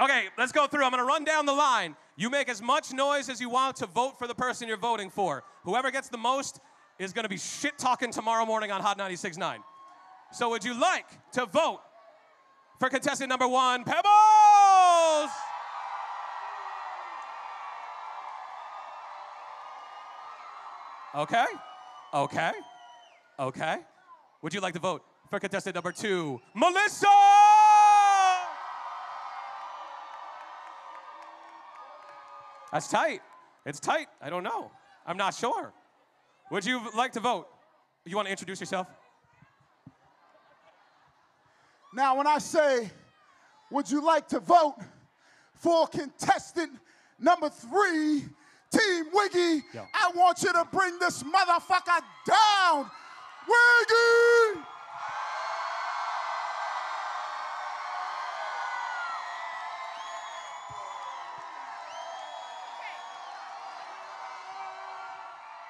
Okay, let's go through. I'm going to run down the line. You make as much noise as you want to vote for the person you're voting for. Whoever gets the most is going to be shit talking tomorrow morning on Hot 96.9. So, would you like to vote for contestant number one, Pebbles? Okay, okay, okay. Would you like to vote for contestant number two, Melissa? That's tight. It's tight. I don't know. I'm not sure. Would you like to vote? You want to introduce yourself? Now, when I say, would you like to vote for contestant number three, Team Wiggy? Yo. I want you to bring this motherfucker down. Wiggy!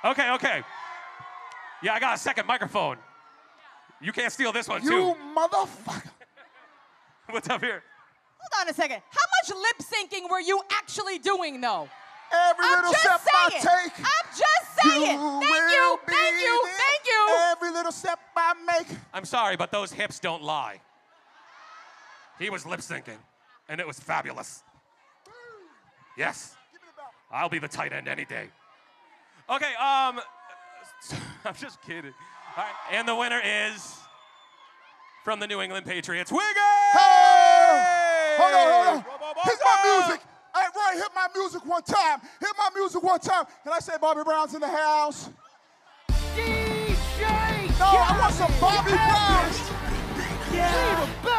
Okay, okay. Yeah, I got a second microphone. You can't steal this one, You too. motherfucker. What's up here? Hold on a second. How much lip syncing were you actually doing, though? Every I'm little step saying. I take. I'm just saying. you thank you. will Thank you. be there. Thank you. Every little step I make. I'm sorry, but those hips don't lie. He was lip syncing, and it was fabulous. Yes. I'll be the tight end any day. Okay, um, I'm just kidding. All right, and the winner is from the New England Patriots, Wiggins! Hey! Hold on, hold on. Hit my music. Hey, Roy, hit my music one time. Hit my music one time. Can I say Bobby Brown's in the house? DJ No, I want some Bobby Browns. Yeah.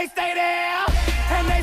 they stay there, and they